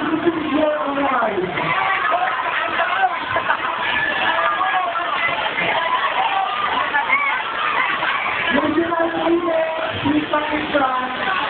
Would you like to be there? Please fucking try.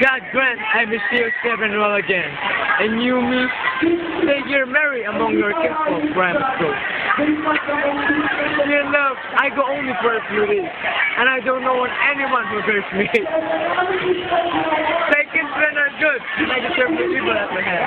God grant I may see you seven well again, and you me say you're merry among your kinsfolk, Bram Stoke. Dear love, I go only for a few days, and I don't know on anyone who hurts me. My kinsmen are good, and I deserve the evil at my hand.